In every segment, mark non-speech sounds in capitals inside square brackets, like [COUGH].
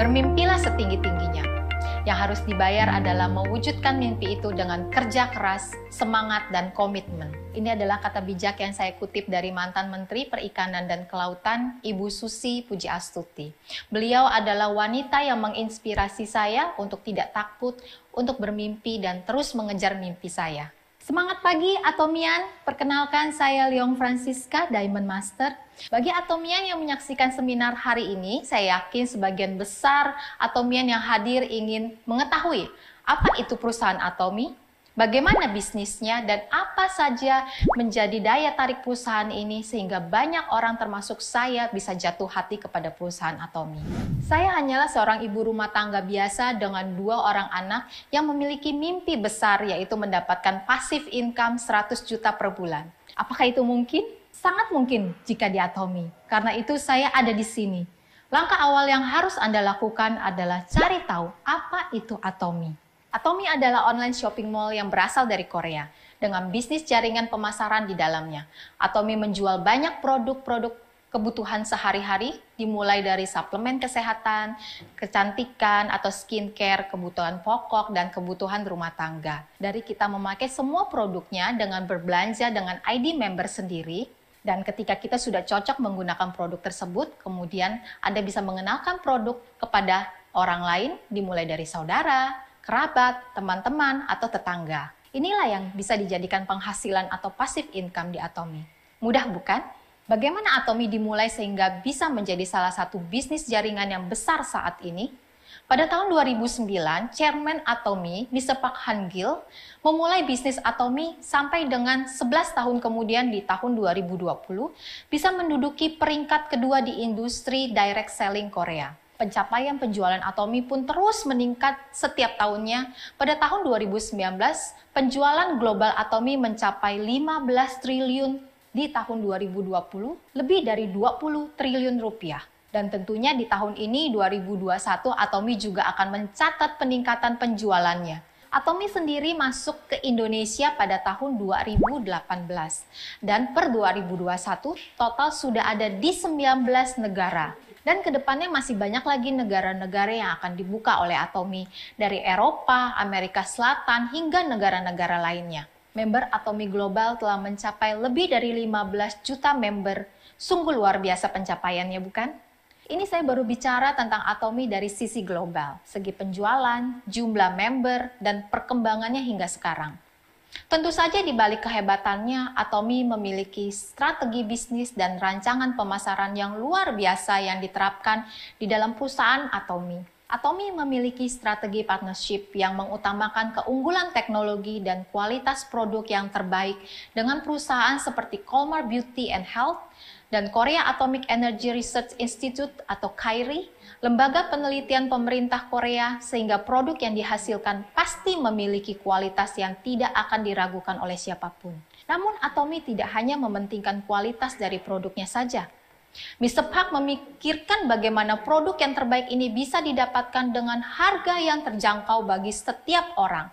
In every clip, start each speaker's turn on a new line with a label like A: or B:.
A: Bermimpilah setinggi-tingginya. Yang harus dibayar adalah mewujudkan mimpi itu dengan kerja keras, semangat, dan komitmen. Ini adalah kata bijak yang saya kutip dari mantan Menteri Perikanan dan Kelautan, Ibu Susi Puji Astuti. Beliau adalah wanita yang menginspirasi saya untuk tidak takut, untuk bermimpi, dan terus mengejar mimpi saya. Semangat pagi Atomian, perkenalkan saya Leong Francisca, Diamond Master. Bagi Atomian yang menyaksikan seminar hari ini, saya yakin sebagian besar Atomian yang hadir ingin mengetahui apa itu perusahaan Atomi, bagaimana bisnisnya, dan apa saja menjadi daya tarik perusahaan ini sehingga banyak orang termasuk saya bisa jatuh hati kepada perusahaan Atomi. Saya hanyalah seorang ibu rumah tangga biasa dengan dua orang anak yang memiliki mimpi besar yaitu mendapatkan pasif income 100 juta per bulan. Apakah itu mungkin? Sangat mungkin jika di Atomi. Karena itu saya ada di sini. Langkah awal yang harus Anda lakukan adalah cari tahu apa itu Atomi. Atomi adalah online shopping mall yang berasal dari Korea dengan bisnis jaringan pemasaran di dalamnya. Atomi menjual banyak produk-produk kebutuhan sehari-hari dimulai dari suplemen kesehatan, kecantikan atau skincare, kebutuhan pokok dan kebutuhan rumah tangga. Dari kita memakai semua produknya dengan berbelanja dengan ID member sendiri dan ketika kita sudah cocok menggunakan produk tersebut, kemudian Anda bisa mengenalkan produk kepada orang lain dimulai dari saudara, kerabat, teman-teman, atau tetangga. Inilah yang bisa dijadikan penghasilan atau passive income di Atomi. Mudah bukan? Bagaimana Atomi dimulai sehingga bisa menjadi salah satu bisnis jaringan yang besar saat ini? Pada tahun 2009, Chairman Atomi, Mr. Park Han-gil, memulai bisnis Atomi sampai dengan 11 tahun kemudian di tahun 2020 bisa menduduki peringkat kedua di industri direct selling Korea pencapaian penjualan Atomi pun terus meningkat setiap tahunnya. Pada tahun 2019, penjualan global Atomi mencapai 15 triliun di tahun 2020, lebih dari 20 triliun rupiah. Dan tentunya di tahun ini 2021 Atomi juga akan mencatat peningkatan penjualannya. Atomi sendiri masuk ke Indonesia pada tahun 2018 dan per 2021 total sudah ada di 19 negara. Dan ke depannya masih banyak lagi negara-negara yang akan dibuka oleh Atomi dari Eropa, Amerika Selatan, hingga negara-negara lainnya. Member Atomi Global telah mencapai lebih dari 15 juta member. Sungguh luar biasa pencapaiannya, bukan? Ini saya baru bicara tentang Atomi dari sisi global, segi penjualan, jumlah member, dan perkembangannya hingga sekarang. Tentu saja di balik kehebatannya, Atomi memiliki strategi bisnis dan rancangan pemasaran yang luar biasa yang diterapkan di dalam perusahaan Atomi. Atomi memiliki strategi partnership yang mengutamakan keunggulan teknologi dan kualitas produk yang terbaik dengan perusahaan seperti Colmar Beauty and Health dan Korea Atomic Energy Research Institute atau KAIRI lembaga penelitian pemerintah Korea sehingga produk yang dihasilkan pasti memiliki kualitas yang tidak akan diragukan oleh siapa pun. Namun Atomi tidak hanya mementingkan kualitas dari produknya saja. Mr. Park memikirkan bagaimana produk yang terbaik ini bisa didapatkan dengan harga yang terjangkau bagi setiap orang,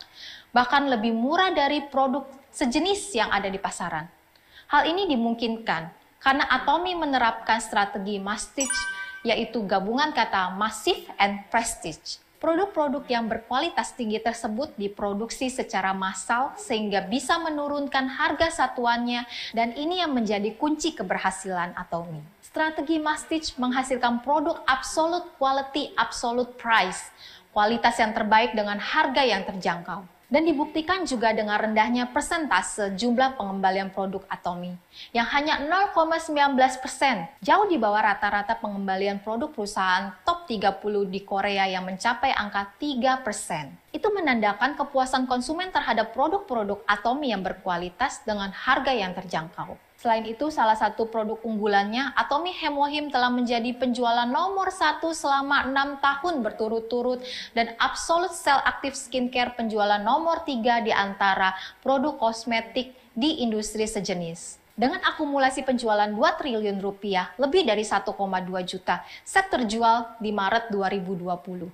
A: bahkan lebih murah dari produk sejenis yang ada di pasaran. Hal ini dimungkinkan karena Atomi menerapkan strategi Mastich yaitu gabungan kata massive and prestige. Produk-produk yang berkualitas tinggi tersebut diproduksi secara massal sehingga bisa menurunkan harga satuannya dan ini yang menjadi kunci keberhasilan Atomi. Strategi Mastich menghasilkan produk absolute quality, absolute price, kualitas yang terbaik dengan harga yang terjangkau. Dan dibuktikan juga dengan rendahnya persentase jumlah pengembalian produk Atomi yang hanya 0,19 persen, jauh di bawah rata-rata pengembalian produk perusahaan top 30 di Korea yang mencapai angka 3 persen. Itu menandakan kepuasan konsumen terhadap produk-produk Atomi yang berkualitas dengan harga yang terjangkau. Selain itu, salah satu produk unggulannya, Atomi Hemohim telah menjadi penjualan nomor satu selama enam tahun berturut-turut dan Absolute Cell Active Skincare penjualan nomor tiga di antara produk kosmetik di industri sejenis. Dengan akumulasi penjualan 2 triliun rupiah, lebih dari 1,2 juta set terjual di Maret 2020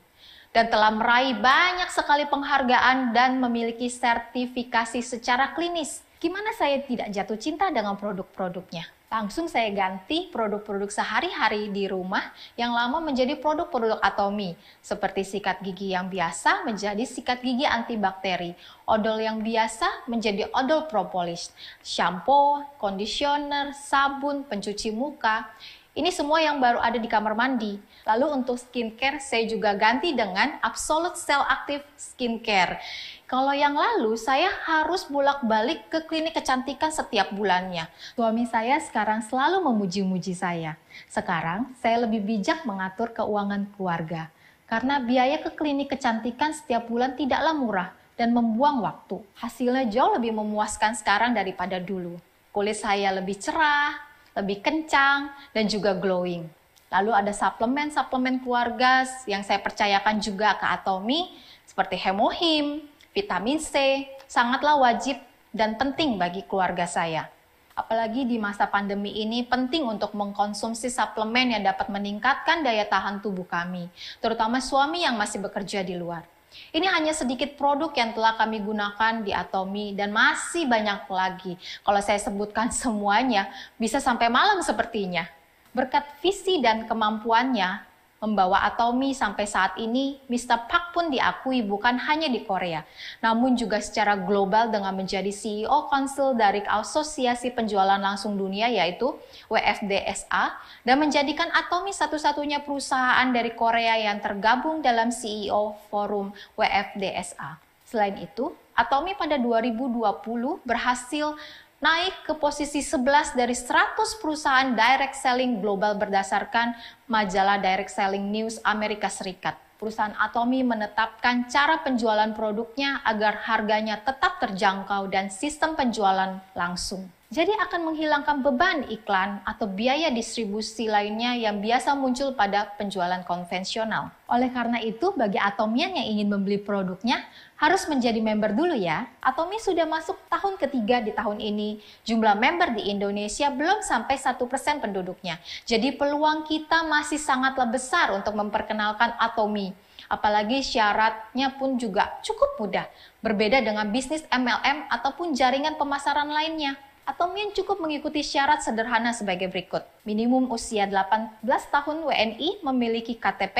A: dan telah meraih banyak sekali penghargaan dan memiliki sertifikasi secara klinis Gimana saya tidak jatuh cinta dengan produk-produknya? Langsung saya ganti produk-produk sehari-hari di rumah yang lama menjadi produk-produk Atomi, seperti sikat gigi yang biasa menjadi sikat gigi antibakteri, odol yang biasa menjadi odol propolis, shampoo, conditioner, sabun, pencuci muka. Ini semua yang baru ada di kamar mandi. Lalu untuk skincare saya juga ganti dengan Absolute Cell Active Skincare. Kalau yang lalu saya harus bolak-balik ke klinik kecantikan setiap bulannya. Suami saya sekarang selalu memuji-muji saya. Sekarang saya lebih bijak mengatur keuangan keluarga. Karena biaya ke klinik kecantikan setiap bulan tidaklah murah dan membuang waktu. Hasilnya jauh lebih memuaskan sekarang daripada dulu. Kulit saya lebih cerah, lebih kencang, dan juga glowing. Lalu ada suplemen-suplemen keluarga yang saya percayakan juga ke Atomi, seperti hemohim, vitamin C, sangatlah wajib dan penting bagi keluarga saya. Apalagi di masa pandemi ini penting untuk mengkonsumsi suplemen yang dapat meningkatkan daya tahan tubuh kami, terutama suami yang masih bekerja di luar. Ini hanya sedikit produk yang telah kami gunakan di Atomi dan masih banyak lagi. Kalau saya sebutkan [LAUGHS] semuanya, bisa sampai malam sepertinya. Berkat visi dan kemampuannya, membawa Atomi sampai saat ini, Mr. Park pun diakui bukan hanya di Korea, namun juga secara global dengan menjadi CEO Konsul dari Asosiasi Penjualan Langsung Dunia yaitu WFDSA dan menjadikan Atomi satu-satunya perusahaan dari Korea yang tergabung dalam CEO Forum WFDSA. Selain itu, Atomi pada 2020 berhasil naik ke posisi 11 dari 100 perusahaan direct selling global berdasarkan majalah Direct Selling News Amerika Serikat. Perusahaan Atomi menetapkan cara penjualan produknya agar harganya tetap terjangkau dan sistem penjualan langsung. Jadi akan menghilangkan beban iklan atau biaya distribusi lainnya yang biasa muncul pada penjualan konvensional. Oleh karena itu, bagi Atomian yang ingin membeli produknya, harus menjadi member dulu ya. Atomi sudah masuk tahun ketiga di tahun ini. Jumlah member di Indonesia belum sampai satu persen penduduknya. Jadi peluang kita masih sangatlah besar untuk memperkenalkan Atomi. Apalagi syaratnya pun juga cukup mudah. Berbeda dengan bisnis MLM ataupun jaringan pemasaran lainnya. Atomian cukup mengikuti syarat sederhana sebagai berikut. Minimum usia 18 tahun WNI memiliki KTP,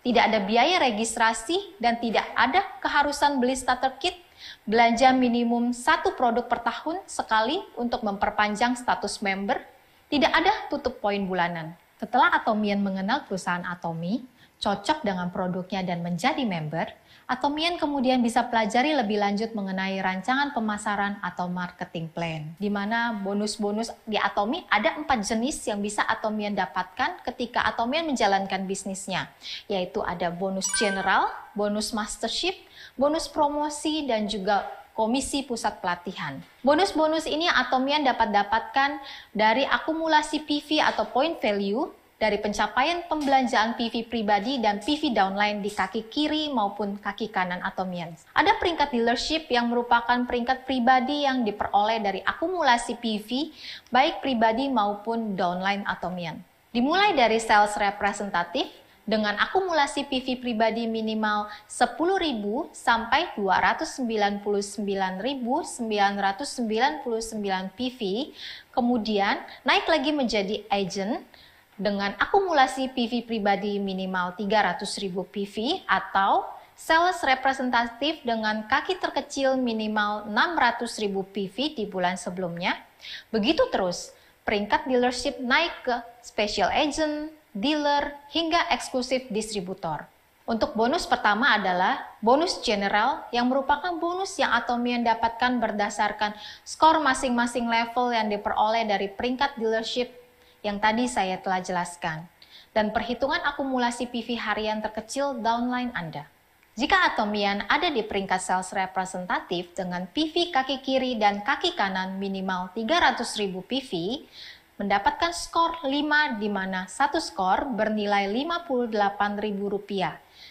A: tidak ada biaya registrasi, dan tidak ada keharusan beli starter kit, belanja minimum satu produk per tahun sekali untuk memperpanjang status member, tidak ada tutup poin bulanan. Setelah Atomian mengenal perusahaan Atomi, cocok dengan produknya dan menjadi member, Atomian kemudian bisa pelajari lebih lanjut mengenai rancangan pemasaran atau marketing plan. Di mana bonus-bonus di Atomi ada empat jenis yang bisa Atomian dapatkan ketika Atomian menjalankan bisnisnya, yaitu ada bonus general, bonus mastership, bonus promosi, dan juga Komisi Pusat Pelatihan. Bonus-bonus ini Atomian dapat dapatkan dari akumulasi PV atau point value dari pencapaian pembelanjaan PV pribadi dan PV downline di kaki kiri maupun kaki kanan Atomian. Ada peringkat dealership yang merupakan peringkat pribadi yang diperoleh dari akumulasi PV, baik pribadi maupun downline Atomian. Dimulai dari sales representatif, dengan akumulasi PV pribadi minimal 10.000 sampai 299.999 PV, kemudian naik lagi menjadi agent dengan akumulasi PV pribadi minimal 300.000 PV atau sales representatif dengan kaki terkecil minimal 600.000 PV di bulan sebelumnya. Begitu terus, peringkat dealership naik ke special agent, dealer, hingga eksklusif distributor. Untuk bonus pertama adalah bonus general yang merupakan bonus yang Atomian dapatkan berdasarkan skor masing-masing level yang diperoleh dari peringkat dealership yang tadi saya telah jelaskan, dan perhitungan akumulasi PV harian terkecil downline Anda. Jika atomian ada di peringkat sales representatif dengan PV kaki kiri dan kaki kanan minimal 300.000 PV, mendapatkan skor 5 di mana satu skor bernilai Rp58.000.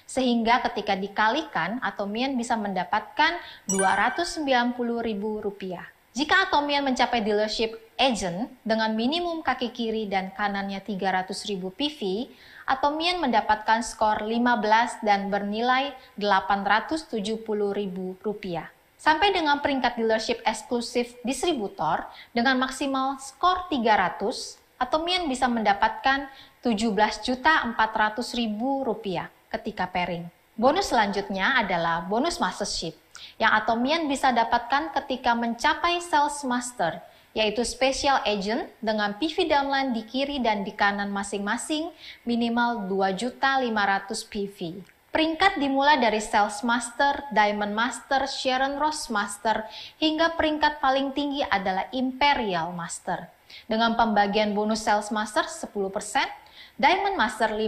A: Sehingga ketika dikalikan, Atomian bisa mendapatkan Rp290.000. Jika Atomian mencapai dealership agent dengan minimum kaki kiri dan kanannya 300.000 PV, Atomian mendapatkan skor 15 dan bernilai Rp870.000. sampai dengan peringkat dealership eksklusif distributor dengan maksimal skor 300, Atomian bisa mendapatkan 17.400.000 rupiah ketika pairing. Bonus selanjutnya adalah bonus mastership yang Atomian bisa dapatkan ketika mencapai sales master yaitu special agent dengan PV downline di kiri dan di kanan masing-masing minimal 2.500 PV. Peringkat dimulai dari Sales Master, Diamond Master, Sharon Ross Master, hingga peringkat paling tinggi adalah Imperial Master. Dengan pembagian bonus Sales Master 10%, Diamond Master 5%,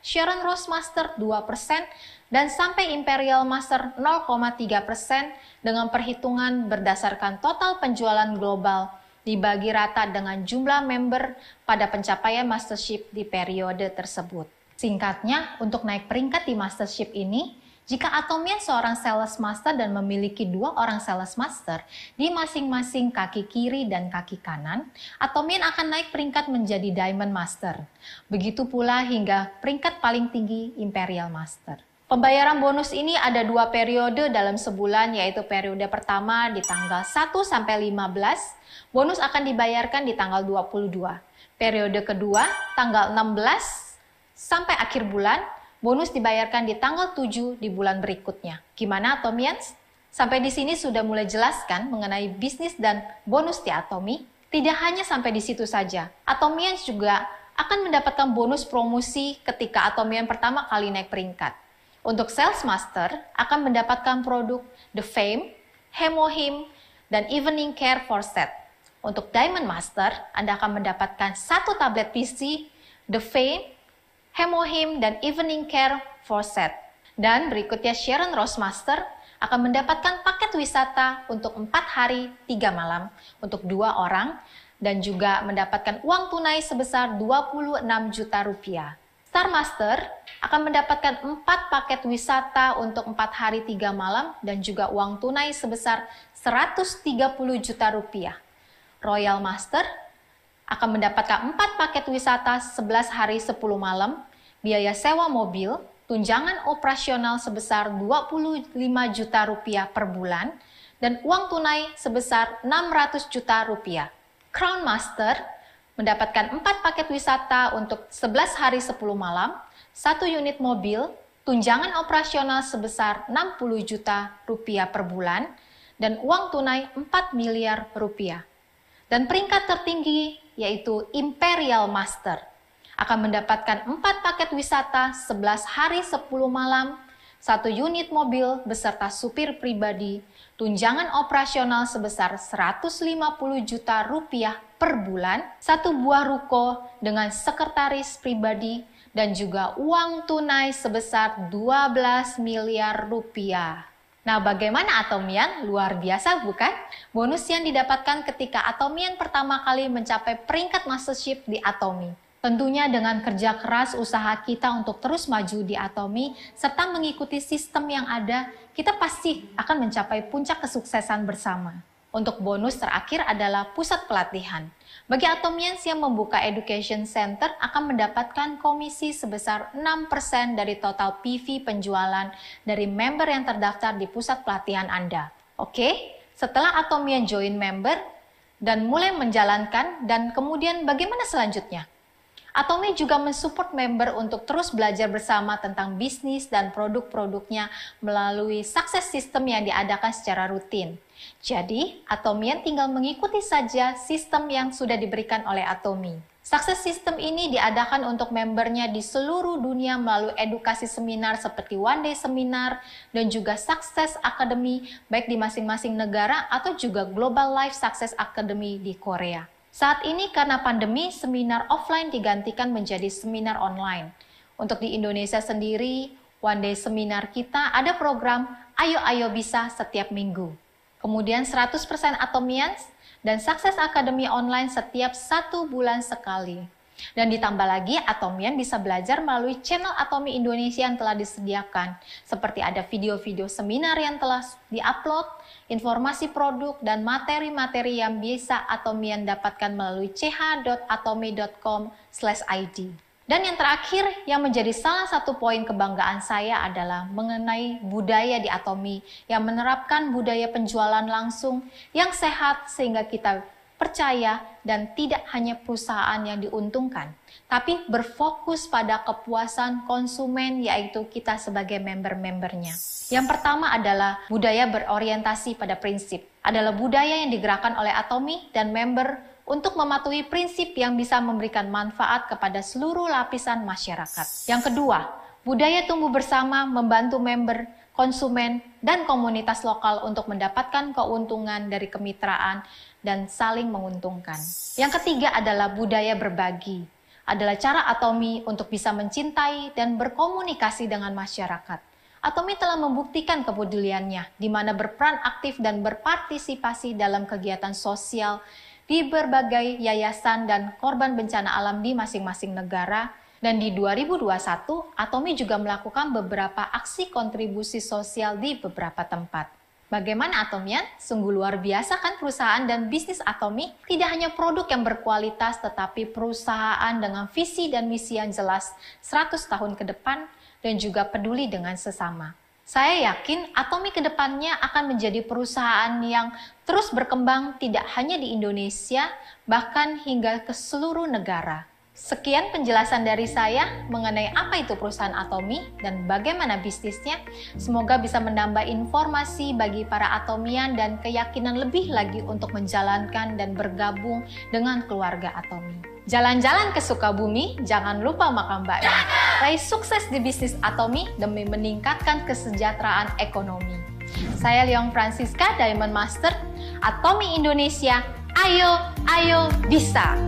A: Sharon Ross Master 2%, dan sampai Imperial Master 0,3% dengan perhitungan berdasarkan total penjualan global dibagi rata dengan jumlah member pada pencapaian mastership di periode tersebut. Singkatnya, untuk naik peringkat di mastership ini, jika Atomian seorang sales master dan memiliki dua orang sales master di masing-masing kaki kiri dan kaki kanan, Atomian akan naik peringkat menjadi Diamond Master. Begitu pula hingga peringkat paling tinggi Imperial Master. Pembayaran bonus ini ada dua periode dalam sebulan, yaitu periode pertama di tanggal 1 sampai 15, bonus akan dibayarkan di tanggal 22. Periode kedua, tanggal 16 sampai akhir bulan, bonus dibayarkan di tanggal 7 di bulan berikutnya. Gimana Atomians? Sampai di sini sudah mulai jelaskan mengenai bisnis dan bonus di Atomi. Tidak hanya sampai di situ saja, Atomians juga akan mendapatkan bonus promosi ketika Atomian pertama kali naik peringkat. Untuk Sales Master akan mendapatkan produk The Fame, Hemohim, dan Evening Care for Set. Untuk Diamond Master, Anda akan mendapatkan satu tablet PC, The Fame, Hemohim, dan Evening Care for Set. Dan berikutnya Sharon Rossmaster akan mendapatkan paket wisata untuk 4 hari 3 malam untuk dua orang dan juga mendapatkan uang tunai sebesar 26 juta rupiah. Star Master akan mendapatkan 4 paket wisata untuk 4 hari 3 malam dan juga uang tunai sebesar 130 juta rupiah. Royal Master akan mendapatkan 4 paket wisata 11 hari 10 malam, biaya sewa mobil, tunjangan operasional sebesar 25 juta rupiah per bulan, dan uang tunai sebesar 600 juta rupiah. Crown Master mendapatkan 4 paket wisata untuk 11 hari 10 malam, satu unit mobil, tunjangan operasional sebesar 60 juta rupiah per bulan, dan uang tunai 4 miliar rupiah. Dan peringkat tertinggi yaitu Imperial Master akan mendapatkan 4 paket wisata 11 hari 10 malam, satu unit mobil beserta supir pribadi, tunjangan operasional sebesar 150 juta rupiah per bulan, satu buah ruko dengan sekretaris pribadi, dan juga uang tunai sebesar 12 miliar rupiah. Nah, bagaimana Atomian? Luar biasa bukan? Bonus yang didapatkan ketika Atomian pertama kali mencapai peringkat mastership di Atomi. Tentunya dengan kerja keras usaha kita untuk terus maju di Atomi serta mengikuti sistem yang ada, kita pasti akan mencapai puncak kesuksesan bersama. Untuk bonus terakhir adalah pusat pelatihan. Bagi Atomians yang membuka Education Center akan mendapatkan komisi sebesar 6% dari total PV penjualan dari member yang terdaftar di pusat pelatihan Anda. Oke, setelah Atomian join member dan mulai menjalankan dan kemudian bagaimana selanjutnya? Atomi juga mensupport member untuk terus belajar bersama tentang bisnis dan produk-produknya melalui sukses system yang diadakan secara rutin. Jadi, Atomian tinggal mengikuti saja sistem yang sudah diberikan oleh Atomi. Sukses system ini diadakan untuk membernya di seluruh dunia melalui edukasi seminar seperti One Day Seminar dan juga Success Academy baik di masing-masing negara atau juga Global Life Success Academy di Korea. Saat ini karena pandemi, seminar offline digantikan menjadi seminar online. Untuk di Indonesia sendiri, One Day Seminar kita ada program Ayo Ayo Bisa setiap minggu. Kemudian 100% Atomians dan Success Academy online setiap satu bulan sekali. Dan ditambah lagi, Atomian bisa belajar melalui channel Atomi Indonesia yang telah disediakan, seperti ada video-video seminar yang telah diupload, informasi produk, dan materi-materi yang bisa Atomian dapatkan melalui ch.atomi.com/id. Dan yang terakhir yang menjadi salah satu poin kebanggaan saya adalah mengenai budaya di Atomi yang menerapkan budaya penjualan langsung yang sehat sehingga kita percaya dan tidak hanya perusahaan yang diuntungkan, tapi berfokus pada kepuasan konsumen yaitu kita sebagai member-membernya. Yang pertama adalah budaya berorientasi pada prinsip. Adalah budaya yang digerakkan oleh Atomi dan member untuk mematuhi prinsip yang bisa memberikan manfaat kepada seluruh lapisan masyarakat. Yang kedua, budaya tumbuh bersama membantu member, konsumen, dan komunitas lokal untuk mendapatkan keuntungan dari kemitraan dan saling menguntungkan. Yang ketiga adalah budaya berbagi. Adalah cara Atomi untuk bisa mencintai dan berkomunikasi dengan masyarakat. Atomi telah membuktikan kepeduliannya, di mana berperan aktif dan berpartisipasi dalam kegiatan sosial di berbagai yayasan dan korban bencana alam di masing-masing negara. Dan di 2021, Atomi juga melakukan beberapa aksi kontribusi sosial di beberapa tempat. Bagaimana Atomian? Sungguh luar biasa kan perusahaan dan bisnis Atomi? Tidak hanya produk yang berkualitas, tetapi perusahaan dengan visi dan misi yang jelas 100 tahun ke depan dan juga peduli dengan sesama. Saya yakin Atomi ke depannya akan menjadi perusahaan yang terus berkembang tidak hanya di Indonesia, bahkan hingga ke seluruh negara. Sekian penjelasan dari saya mengenai apa itu perusahaan Atomi dan bagaimana bisnisnya. Semoga bisa menambah informasi bagi para Atomian dan keyakinan lebih lagi untuk menjalankan dan bergabung dengan keluarga Atomi. Jalan-jalan ke Sukabumi, jangan lupa makan bakmi. Raih sukses di bisnis Atomi demi meningkatkan kesejahteraan ekonomi. Saya Leong Francisca, Diamond Master, Atomi Indonesia. Ayo, ayo bisa!